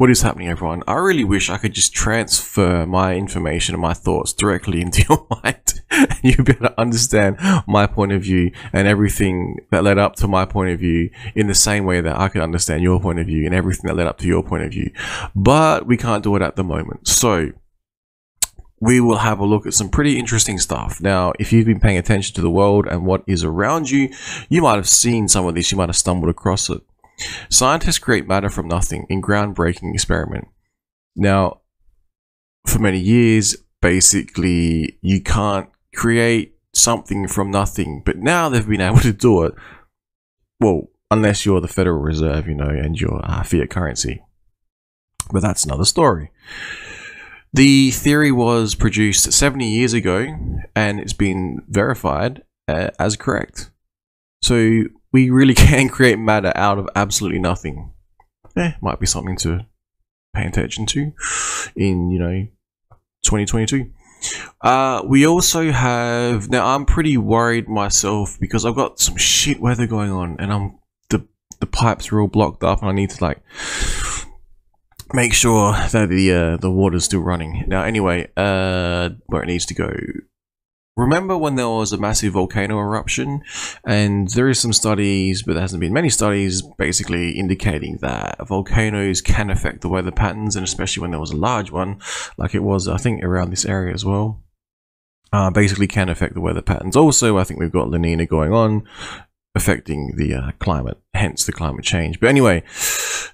what is happening, everyone? I really wish I could just transfer my information and my thoughts directly into your mind. and you'd be able to understand my point of view and everything that led up to my point of view in the same way that I could understand your point of view and everything that led up to your point of view. But we can't do it at the moment. So we will have a look at some pretty interesting stuff. Now, if you've been paying attention to the world and what is around you, you might have seen some of this, you might have stumbled across it. Scientists create matter from nothing in groundbreaking experiment. Now, for many years, basically, you can't create something from nothing, but now they've been able to do it. Well, unless you're the Federal Reserve, you know, and your uh, fiat currency. But that's another story. The theory was produced 70 years ago and it's been verified uh, as correct. So we really can create matter out of absolutely nothing. Eh, might be something to pay attention to in, you know, 2022. Uh, we also have now. I'm pretty worried myself because I've got some shit weather going on, and I'm the the pipes are all blocked up, and I need to like make sure that the uh, the water's still running. Now, anyway, uh, where it needs to go. Remember when there was a massive volcano eruption, and there is some studies, but there hasn't been many studies, basically indicating that volcanoes can affect the weather patterns, and especially when there was a large one, like it was, I think, around this area as well. Uh, basically, can affect the weather patterns. Also, I think we've got La Nina going on, affecting the uh, climate, hence the climate change. But anyway,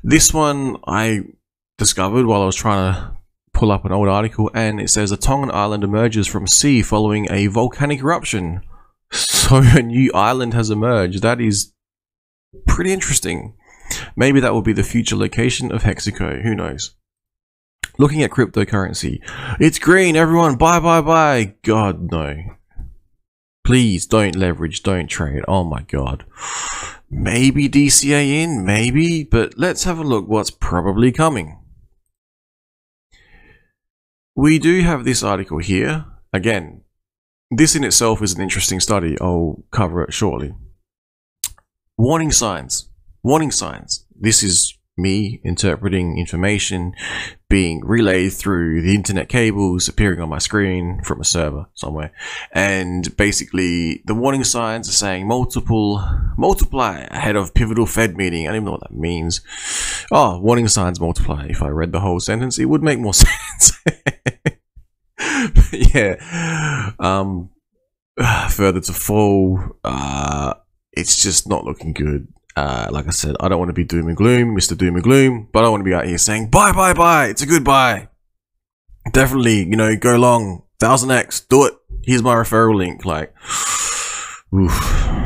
this one I discovered while I was trying to pull up an old article, and it says a Tongan island emerges from sea following a volcanic eruption. So a new island has emerged. That is pretty interesting. Maybe that will be the future location of Hexaco. Who knows? Looking at cryptocurrency. It's green, everyone. Bye, bye, bye. God, no. Please don't leverage, don't trade. Oh my god. Maybe DCA in, maybe, but let's have a look what's probably coming. We do have this article here. Again, this in itself is an interesting study. I'll cover it shortly. Warning signs. Warning signs. This is me interpreting information being relayed through the internet cables appearing on my screen from a server somewhere and basically the warning signs are saying multiple multiply ahead of pivotal fed meeting i don't even know what that means oh warning signs multiply if i read the whole sentence it would make more sense yeah um further to fall uh it's just not looking good uh, like I said, I don't want to be doom and gloom, Mr. Doom and Gloom, but I want to be out here saying, bye, bye, buy. It's a goodbye. Definitely, you know, go long. 1000x, do it. Here's my referral link. Like, oof.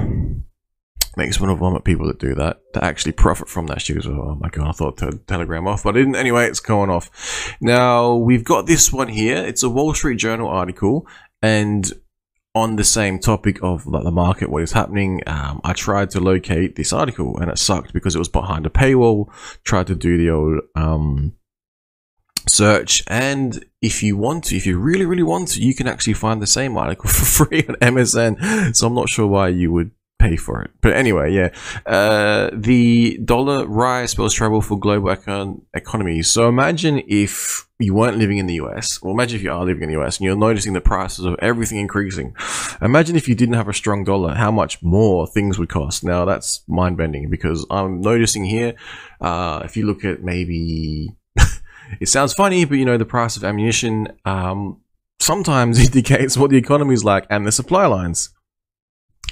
Makes me want to vomit people that do that, to actually profit from that well. Oh my god, I thought to telegram off, but I didn't. Anyway, it's going off. Now, we've got this one here. It's a Wall Street Journal article, and on the same topic of like, the market, what is happening, um, I tried to locate this article and it sucked because it was behind a paywall. Tried to do the old um, search, and if you want to, if you really, really want to, you can actually find the same article for free on MSN. So I'm not sure why you would pay for it. But anyway, yeah, uh, the dollar rise spells trouble for global econ- economies. So imagine if you weren't living in the US, or imagine if you are living in the US and you're noticing the prices of everything increasing. Imagine if you didn't have a strong dollar, how much more things would cost. Now that's mind bending because I'm noticing here, uh, if you look at maybe, it sounds funny, but you know, the price of ammunition, um, sometimes indicates what the economy is like and the supply lines.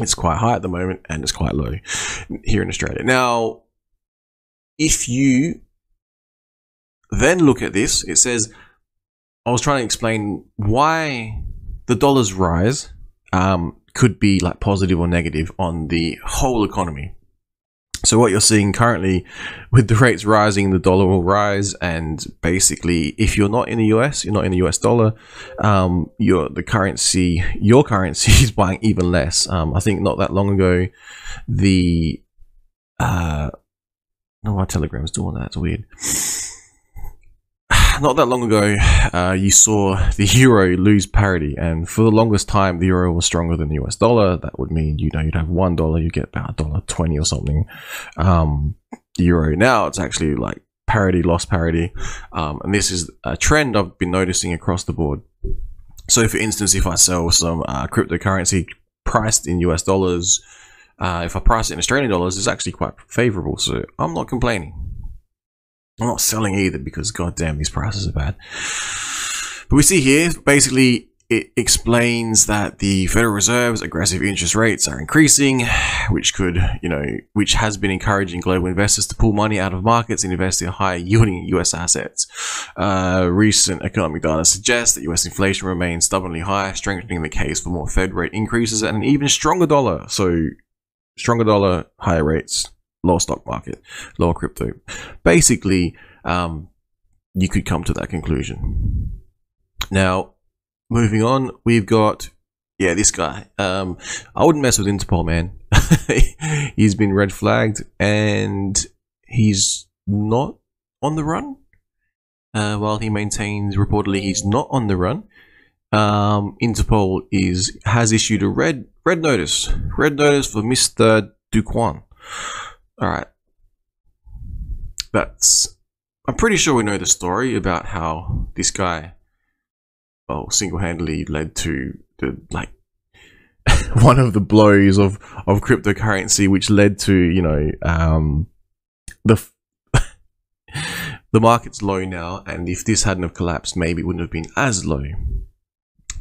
It's quite high at the moment and it's quite low here in Australia. Now, if you then look at this, it says, I was trying to explain why the dollar's rise um, could be like positive or negative on the whole economy. So what you're seeing currently with the rates rising, the dollar will rise, and basically, if you're not in the US, you're not in the US dollar, um, your the currency, your currency is buying even less. Um, I think not that long ago, the uh, no, my Telegram's doing that. It's weird not that long ago, uh, you saw the euro lose parity, and for the longest time, the euro was stronger than the US dollar. That would mean you know you'd have one dollar, you get about a dollar twenty or something. Um, the euro now it's actually like parity, loss parity. Um, and this is a trend I've been noticing across the board. So, for instance, if I sell some uh, cryptocurrency priced in US dollars, uh, if I price it in Australian dollars, it's actually quite favorable. So, I'm not complaining. I'm not selling either because, goddamn, these prices are bad. But we see here, basically, it explains that the Federal Reserve's aggressive interest rates are increasing, which could, you know, which has been encouraging global investors to pull money out of markets and invest in higher yielding US assets. Uh, recent economic data suggests that US inflation remains stubbornly high, strengthening the case for more Fed rate increases and an even stronger dollar. So, stronger dollar, higher rates, lower stock market, lower crypto. Basically, um, you could come to that conclusion. Now, moving on, we've got yeah, this guy. Um, I wouldn't mess with Interpol, man. he's been red flagged, and he's not on the run. Uh, while he maintains reportedly he's not on the run, um, Interpol is has issued a red red notice, red notice for Mister Kwon. All right, that's. I'm pretty sure we know the story about how this guy well, single-handedly led to the like one of the blows of of cryptocurrency, which led to you know um, the the market's low now, and if this hadn't have collapsed, maybe it wouldn't have been as low.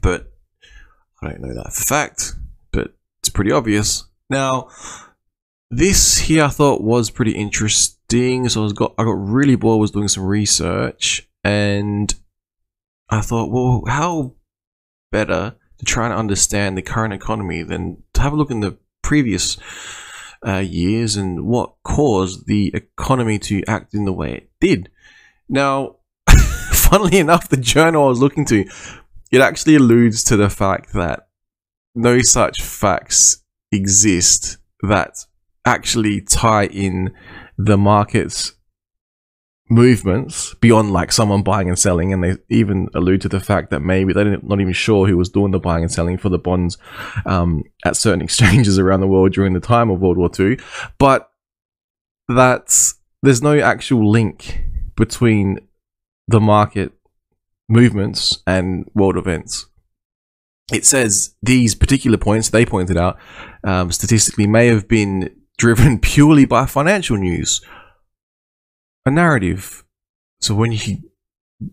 But I don't know that for fact, but it's pretty obvious. Now, this here I thought was pretty interesting, so I got I got really bored was doing some research and I thought, well, how better to try and understand the current economy than to have a look in the previous uh, years and what caused the economy to act in the way it did. Now, funnily enough, the journal I was looking to, it actually alludes to the fact that no such facts exist that actually tie in the market's movements beyond like someone buying and selling. And they even allude to the fact that maybe they're not even sure who was doing the buying and selling for the bonds um, at certain exchanges around the world during the time of world war ii but that's there's no actual link between the market movements and world events. It says these particular points they pointed out um, statistically may have been driven purely by financial news a narrative. So when you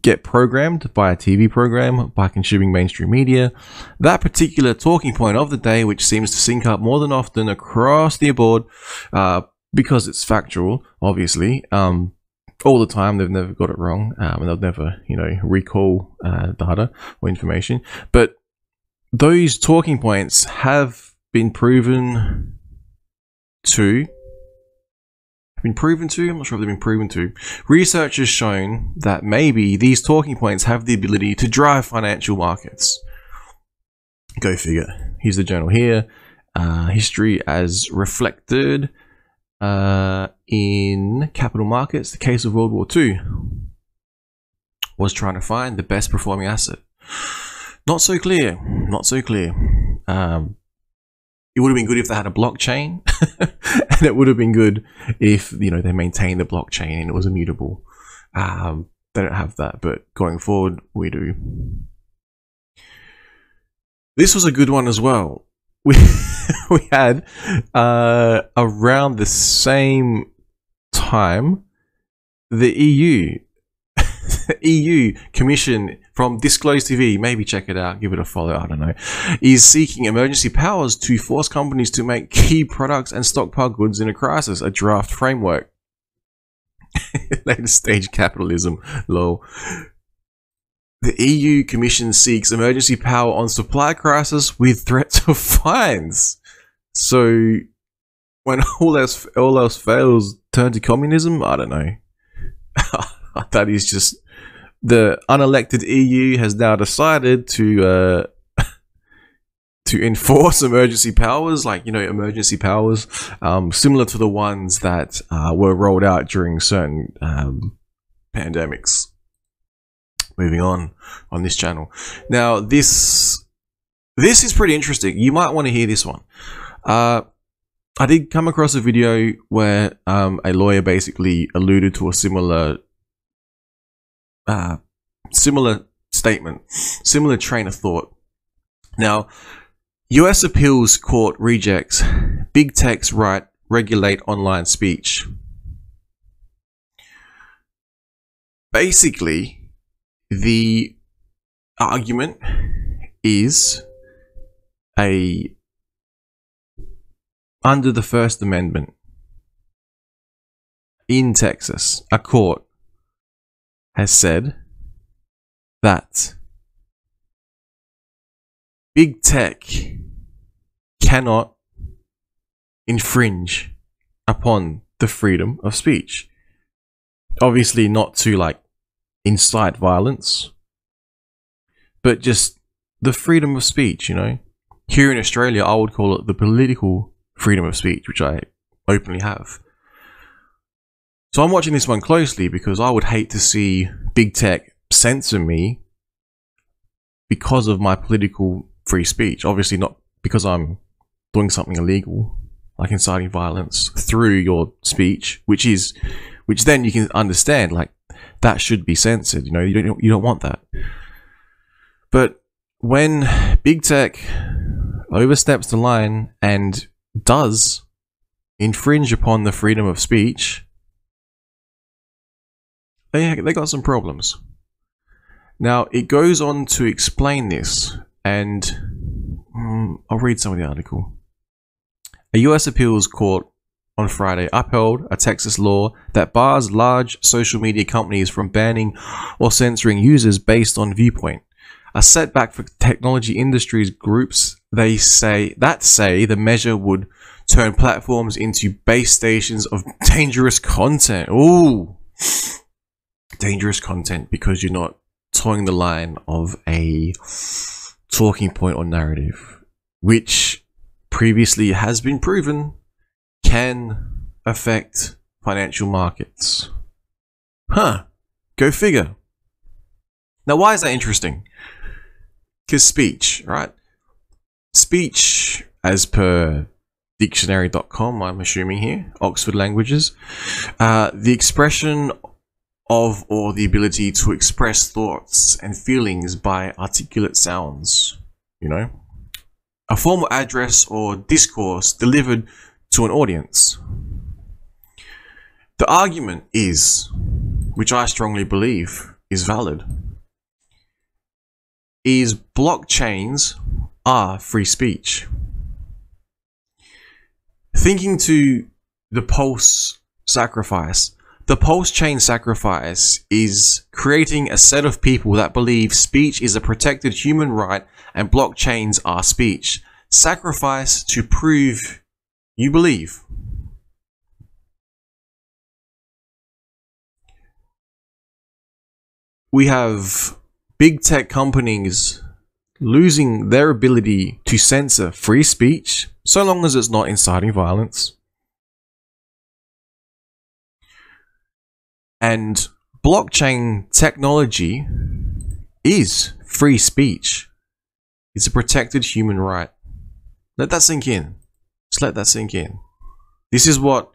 get programmed by a TV program, by consuming mainstream media, that particular talking point of the day, which seems to sync up more than often across the board, uh, because it's factual, obviously, um, all the time, they've never got it wrong, um, and they'll never, you know, recall uh, data or information. But those talking points have been proven to been proven to, I'm not sure if they've been proven to, research has shown that maybe these talking points have the ability to drive financial markets. Go figure. Here's the journal here. Uh, history as reflected uh, in capital markets, the case of World War II was trying to find the best performing asset. Not so clear. Not so clear. Um, it would have been good if they had a blockchain and it would have been good if you know they maintained the blockchain and it was immutable. Um, they don't have that but going forward we do. This was a good one as well. We we had uh, around the same time the EU EU Commission from Disclose TV, maybe check it out, give it a follow, I don't know, is seeking emergency powers to force companies to make key products and stockpile goods in a crisis, a draft framework. Later stage capitalism, lol. The EU Commission seeks emergency power on supply crisis with threats of fines. So, when all else all else fails, turn to communism. I don't know. that is just the unelected EU has now decided to uh, to enforce emergency powers, like you know, emergency powers, um, similar to the ones that uh, were rolled out during certain um, pandemics. Moving on on this channel. Now, this this is pretty interesting. You might want to hear this one. Uh, I did come across a video where um, a lawyer basically alluded to a similar, uh, similar statement, similar train of thought. Now, U.S. appeals court rejects big tech's right regulate online speech. Basically, the argument is a under the First Amendment in Texas, a court has said that big tech cannot infringe upon the freedom of speech. Obviously, not to like incite violence, but just the freedom of speech, you know. Here in Australia, I would call it the political freedom of speech, which I openly have. So I'm watching this one closely because I would hate to see big tech censor me because of my political free speech. Obviously, not because I'm doing something illegal, like inciting violence through your speech, which is, which then you can understand, like that should be censored. You know, you don't you don't want that. But when big tech oversteps the line and does infringe upon the freedom of speech, they they got some problems. Now it goes on to explain this, and um, I'll read some of the article. A U.S. appeals court on Friday upheld a Texas law that bars large social media companies from banning or censoring users based on viewpoint. A setback for technology industries groups they say that say the measure would turn platforms into base stations of dangerous content. Ooh. Dangerous content because you're not towing the line of a talking point or narrative, which previously has been proven can affect financial markets. Huh. Go figure. Now, why is that interesting? Because speech, right? Speech, as per dictionary.com, I'm assuming here, Oxford Languages, uh, the expression of or the ability to express thoughts and feelings by articulate sounds, you know? A formal address or discourse delivered to an audience. The argument is, which I strongly believe is valid, is blockchains are free speech. Thinking to the pulse sacrifice, the Pulsechain sacrifice is creating a set of people that believe speech is a protected human right and blockchains are speech. Sacrifice to prove you believe. We have big tech companies losing their ability to censor free speech so long as it's not inciting violence. And blockchain technology is free speech. It's a protected human right. Let that sink in. Just let that sink in. This is what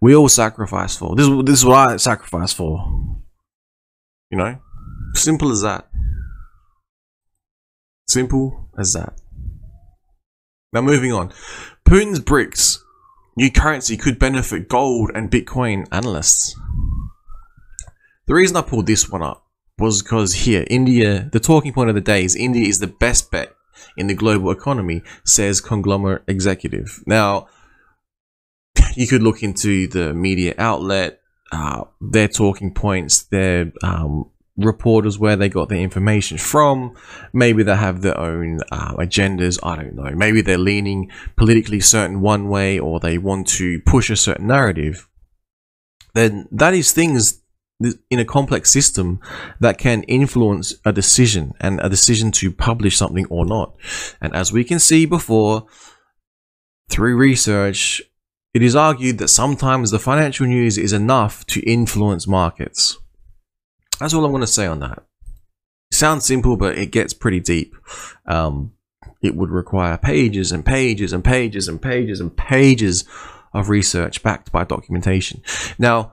we all sacrifice for. This, this is what I sacrifice for. You know? Simple as that. Simple as that. Now moving on. Putin's BRICS new currency could benefit gold and Bitcoin analysts. The reason I pulled this one up was because here, India, the talking point of the day is India is the best bet in the global economy, says conglomerate executive. Now, you could look into the media outlet, uh, their talking points, their um, reporters where they got their information from. Maybe they have their own uh, agendas. I don't know. Maybe they're leaning politically certain one way or they want to push a certain narrative. Then that is things in a complex system that can influence a decision and a decision to publish something or not. And as we can see before, through research, it is argued that sometimes the financial news is enough to influence markets. That's all I'm going to say on that. Sounds simple, but it gets pretty deep. Um, it would require pages and pages and pages and pages and pages of research backed by documentation. Now,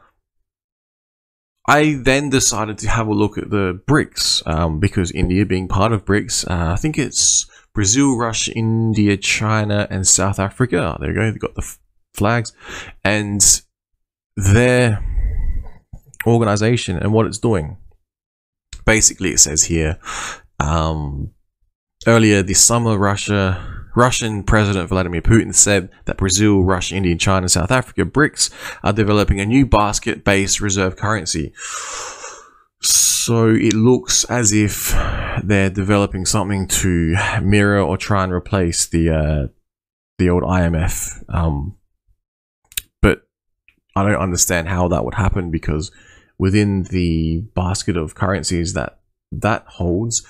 I then decided to have a look at the BRICS um, because India being part of BRICS, uh, I think it's Brazil, Russia, India, China, and South Africa. There you go. They've got the flags and their organization and what it's doing. Basically, it says here um, earlier this summer, Russia Russian President Vladimir Putin said that Brazil, Russia, India, China, and South Africa, BRICS, are developing a new basket based reserve currency. So it looks as if they're developing something to mirror or try and replace the uh, the old IMF. Um, but I don't understand how that would happen because within the basket of currencies that that holds,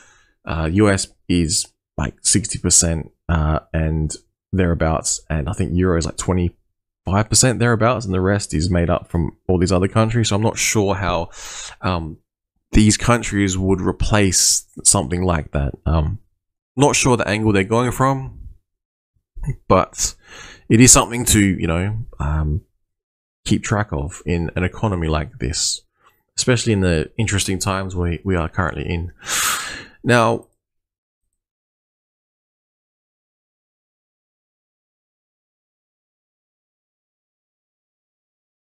uh, US is like sixty percent uh, and thereabouts, and I think euro is like twenty five percent thereabouts, and the rest is made up from all these other countries. So I'm not sure how um, these countries would replace something like that. Um, not sure the angle they're going from, but it is something to you know um, keep track of in an economy like this, especially in the interesting times we we are currently in. Now,